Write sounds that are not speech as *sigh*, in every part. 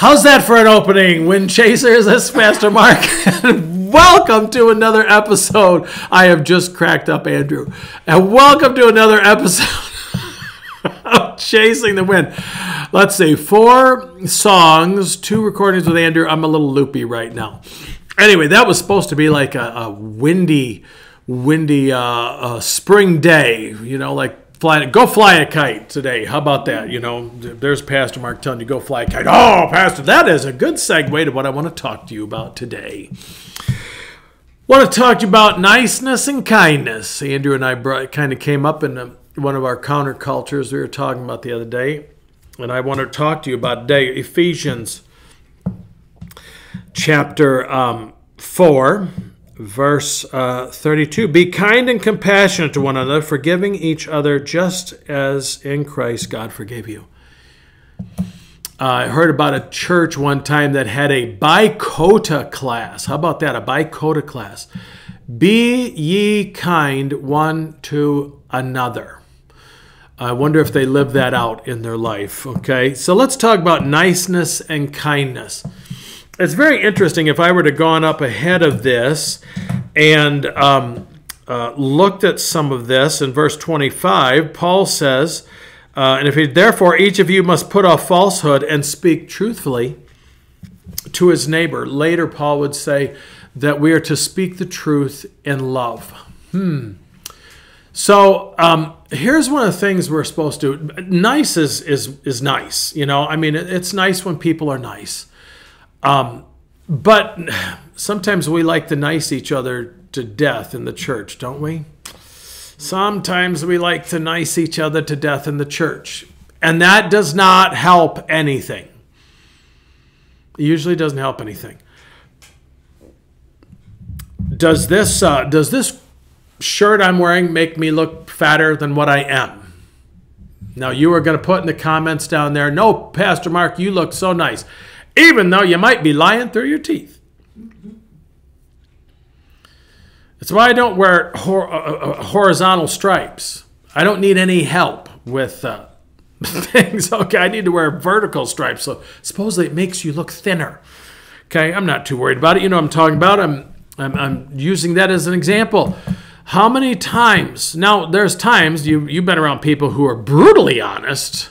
How's that for an opening? Wind Chasers, this is Pastor Mark. *laughs* welcome to another episode. I have just cracked up Andrew. And welcome to another episode *laughs* of Chasing the Wind. Let's see, four songs, two recordings with Andrew. I'm a little loopy right now. Anyway, that was supposed to be like a, a windy, windy uh, uh, spring day, you know, like go fly a kite today. How about that? You know, there's Pastor Mark telling you go fly a kite. Oh, Pastor, that is a good segue to what I want to talk to you about today. Want to talk to you about niceness and kindness. Andrew and I brought, kind of came up in a, one of our countercultures we were talking about the other day, and I want to talk to you about today Ephesians chapter um, four verse uh, 32 Be kind and compassionate to one another, forgiving each other just as in Christ God forgave you. Uh, I heard about a church one time that had a bicota class. How about that? A bicota class. Be ye kind one to another. I wonder if they live that out in their life. Okay, so let's talk about niceness and kindness it's very interesting if I were to gone up ahead of this and um, uh, looked at some of this in verse 25. Paul says, uh, "And if he, therefore each of you must put off falsehood and speak truthfully to his neighbor." Later, Paul would say that we are to speak the truth in love. Hmm. So um, here's one of the things we're supposed to. Do. Nice is is is nice. You know, I mean, it's nice when people are nice. Um, but sometimes we like to nice each other to death in the church, don't we? Sometimes we like to nice each other to death in the church. And that does not help anything. It usually doesn't help anything. Does this uh, does this shirt I'm wearing make me look fatter than what I am? Now you are going to put in the comments down there, no, Pastor Mark, you look so nice even though you might be lying through your teeth. That's why I don't wear uh, uh, uh horizontal stripes. I don't need any help with uh, *laughs* things. Okay, I need to wear vertical stripes. So supposedly it makes you look thinner. Okay, I'm not too worried about it. You know what I'm talking about. I'm, I'm, I'm using that as an example. How many times? Now, there's times you, you've been around people who are brutally honest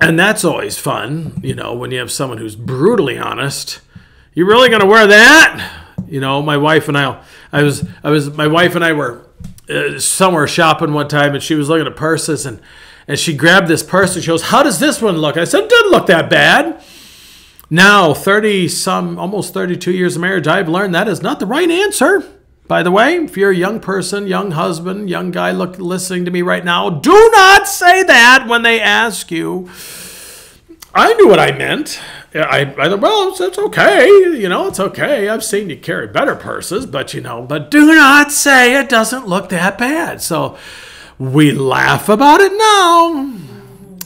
and that's always fun, you know, when you have someone who's brutally honest. You really going to wear that? You know, my wife and I, I was, I was, my wife and I were uh, somewhere shopping one time, and she was looking at purses, and and she grabbed this purse and she goes, "How does this one look?" I said, "It doesn't look that bad." Now, thirty some, almost thirty-two years of marriage, I've learned that is not the right answer. By the way, if you're a young person, young husband, young guy look, listening to me right now, do not say that when they ask you. I knew what I meant. I, I well, it's, it's okay. You know, it's okay. I've seen you carry better purses, but you know, but do not say it doesn't look that bad. So we laugh about it now.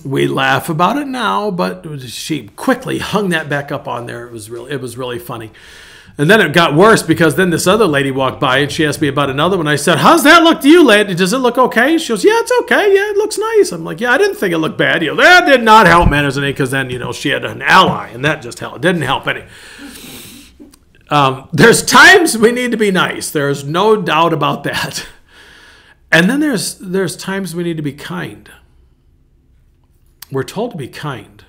We laugh about it now, but she quickly hung that back up on there. It was really, it was really funny. And then it got worse because then this other lady walked by and she asked me about another one. I said, How's that look to you, lady? Does it look okay? She goes, Yeah, it's okay. Yeah, it looks nice. I'm like, Yeah, I didn't think it looked bad. You know, that did not help matters any because then, you know, she had an ally and that just helped. It didn't help any. Um, there's times we need to be nice. There's no doubt about that. And then there's there's times we need to be kind. We're told to be kind.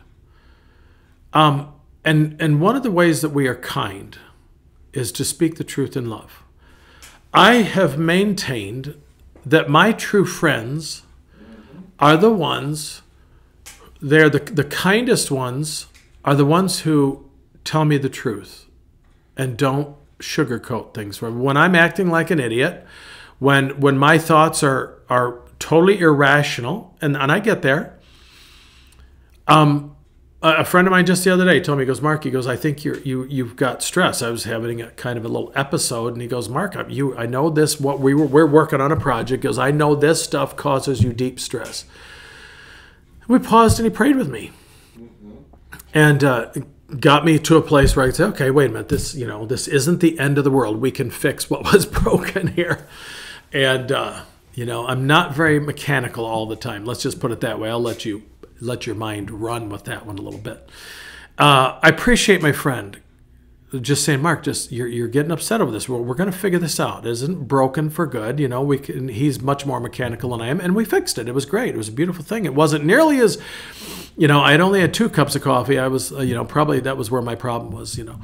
Um, and and one of the ways that we are kind is to speak the truth in love. I have maintained that my true friends are the ones, they're the, the kindest ones, are the ones who tell me the truth and don't sugarcoat things. When I'm acting like an idiot, when when my thoughts are are totally irrational, and, and I get there, um, a friend of mine just the other day told me, he goes, Mark, he goes, I think you're, you, you've got stress. I was having a kind of a little episode and he goes, Mark, you, I know this, what we were, we're working on a project. Goes, I know this stuff causes you deep stress. We paused and he prayed with me and uh, got me to a place where I could say, okay, wait a minute, this, you know, this isn't the end of the world. We can fix what *laughs* was broken here. And, uh, you know, I'm not very mechanical all the time. Let's just put it that way. I'll let you let your mind run with that one a little bit. Uh, I appreciate my friend just saying, Mark, just you're, you're getting upset over this. Well, we're going to figure this out. It isn't broken for good. You know, we can, he's much more mechanical than I am, and we fixed it. It was great. It was a beautiful thing. It wasn't nearly as, you know, I had only had two cups of coffee. I was, uh, you know, probably that was where my problem was. You know,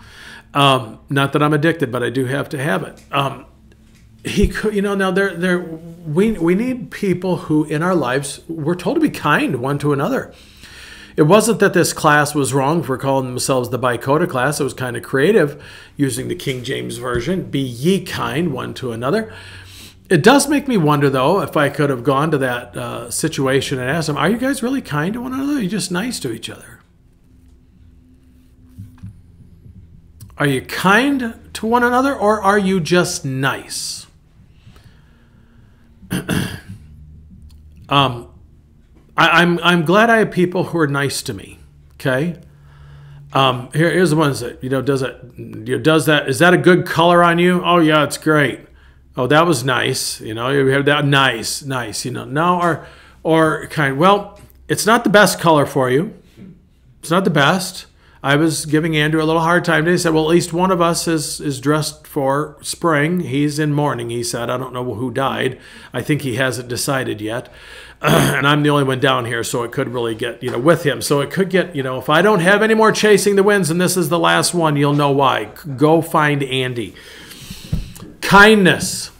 um, not that I'm addicted, but I do have to have it. Um, he could, you know, now there, there, we we need people who in our lives we're told to be kind one to another it wasn't that this class was wrong for calling themselves the Bicota class. It was kind of creative using the King James Version. Be ye kind one to another. It does make me wonder, though, if I could have gone to that uh, situation and asked them, Are you guys really kind to one another? Are you just nice to each other? Are you kind to one another or are you just nice? *clears throat* um, I, am I'm, I'm glad I have people who are nice to me. Okay. Um, here, here's the ones that you know does it you know, does that is that a good color on you? Oh yeah, it's great. Oh, that was nice. You know, you have that nice, nice. You know, no or or kind. Well, it's not the best color for you. It's not the best. I was giving Andrew a little hard time today. He said, "Well, at least one of us is is dressed for spring. He's in mourning." He said, "I don't know who died. I think he hasn't decided yet." *clears throat* and I'm the only one down here, so it could really get, you know, with him. So it could get, you know, if I don't have any more chasing the winds and this is the last one, you'll know why. Go find Andy. Kindness.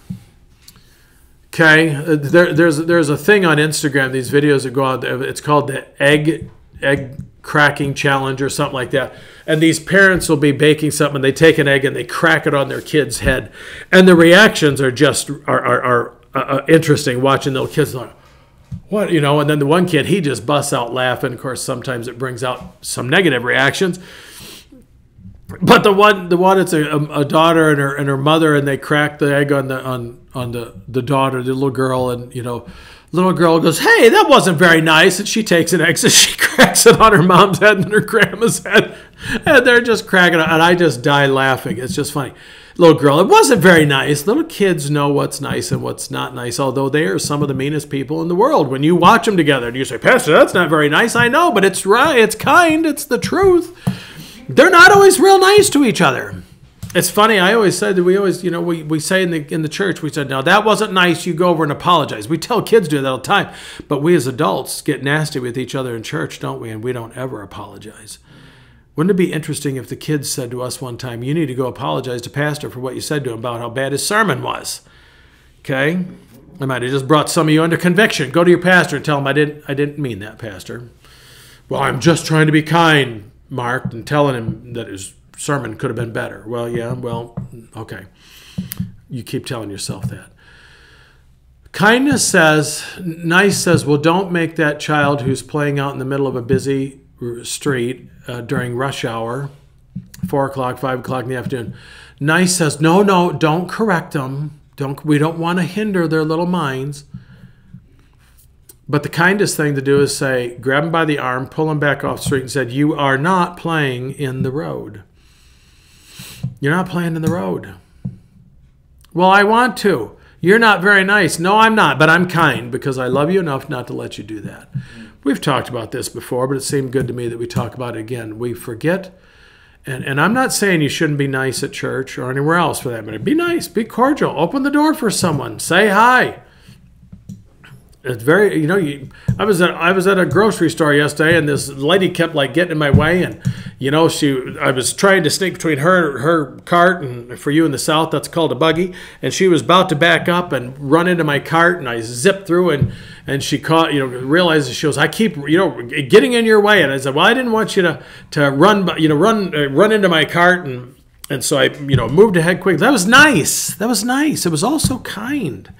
Okay, uh, there, there's there's a thing on Instagram. These videos that go out. Uh, it's called the egg egg cracking challenge or something like that. And these parents will be baking something. They take an egg and they crack it on their kid's head, and the reactions are just are are, are uh, interesting. Watching little kids like, what you know and then the one kid he just busts out laughing of course sometimes it brings out some negative reactions but the one the one it's a, a daughter and her and her mother and they crack the egg on the on on the the daughter the little girl and you know little girl goes hey that wasn't very nice and she takes an egg and she *laughs* cracks it on her mom's head and her grandma's head and they're just cracking it and i just die laughing it's just funny little girl. It wasn't very nice. Little kids know what's nice and what's not nice, although they are some of the meanest people in the world. When you watch them together and you say, Pastor, that's not very nice. I know, but it's right. It's kind. It's the truth. They're not always real nice to each other. It's funny. I always said that we always, you know, we, we say in the in the church, we said, "Now that wasn't nice. You go over and apologize." We tell kids do that all the time, but we as adults get nasty with each other in church, don't we? And we don't ever apologize. Wouldn't it be interesting if the kids said to us one time, You need to go apologize to Pastor for what you said to him about how bad his sermon was? Okay? I might have just brought some of you under conviction. Go to your pastor and tell him I didn't I didn't mean that, Pastor. Well, I'm just trying to be kind, Mark, and telling him that his sermon could have been better. Well, yeah, well, okay. You keep telling yourself that. Kindness says, nice says, well, don't make that child who's playing out in the middle of a busy street uh, during rush hour, four o'clock, five o'clock in the afternoon. Nice says, no, no, don't correct them. Don't, we don't want to hinder their little minds. But the kindest thing to do is say, grab them by the arm, pull them back off the street, and said, You are not playing in the road. You're not playing in the road. Well, I want to. You're not very nice. No, I'm not, but I'm kind because I love you enough not to let you do that. We've talked about this before, but it seemed good to me that we talk about it again. We forget, and, and I'm not saying you shouldn't be nice at church or anywhere else for that matter. Be nice, be cordial, open the door for someone, say hi. It's very, you know, you, I was at I was at a grocery store yesterday, and this lady kept like getting in my way, and you know, she I was trying to sneak between her her cart and for you in the south, that's called a buggy, and she was about to back up and run into my cart, and I zipped through and and she caught, you know, realizes she goes, I keep, you know, getting in your way. And I said, well, I didn't want you to, to run, you know, run, uh, run into my cart. And, and so I, you know, moved ahead quick. That was nice. That was nice. It was also kind.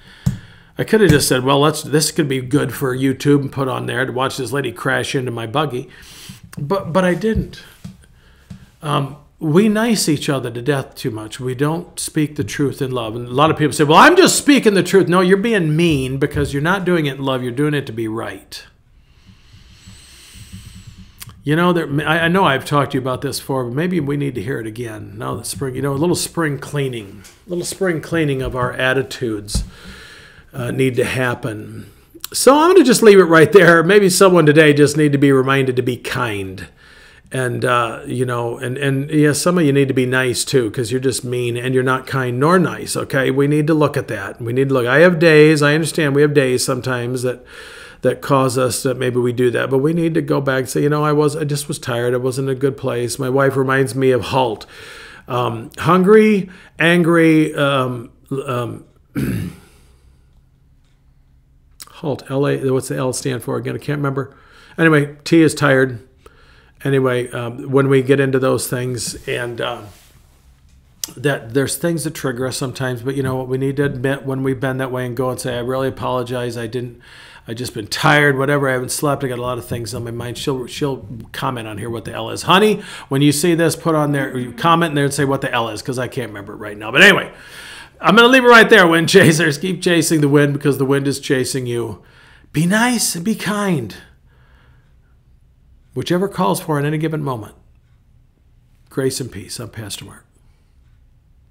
I could have just said, well, let's, this could be good for YouTube and put on there to watch this lady crash into my buggy. But, but I didn't. Um, we nice each other to death too much. We don't speak the truth in love. And a lot of people say, well, I'm just speaking the truth. No, you're being mean because you're not doing it in love. You're doing it to be right. You know, there, I, know I've talked to you about this before, but maybe we need to hear it again. Now that spring, you know, a little spring cleaning, a little spring cleaning of our attitudes uh, need to happen. so I'm going to just leave it right there. Maybe someone today just need to be reminded to be kind. And, uh, you know, and, and yeah, some of you need to be nice too, because you're just mean and you're not kind nor nice. Okay. We need to look at that. We need to look. I have days, I understand we have days sometimes that, that cause us that maybe we do that, but we need to go back and say, you know, I was, I just was tired. I wasn't in a good place. My wife reminds me of Halt. Um, hungry, angry, um, um, *clears throat* Halt, L-A, what's the L stand for again? I can't remember. Anyway, T is tired. Anyway, um, when we get into those things and uh, that there's things that trigger us sometimes, but you know what? We need to admit when we've been that way and go and say, I really apologize. I didn't, I just been tired, whatever. I haven't slept. I got a lot of things on my mind. She'll, she'll comment on here what the L is. Honey, when you see this, put on there, comment there and say what the L is because I can't remember it right now. But anyway, I'm going to leave it right there, wind chasers. Keep chasing the wind because the wind is chasing you. Be nice and be kind. Whichever calls for in any given moment. Grace and peace. I'm Pastor Mark.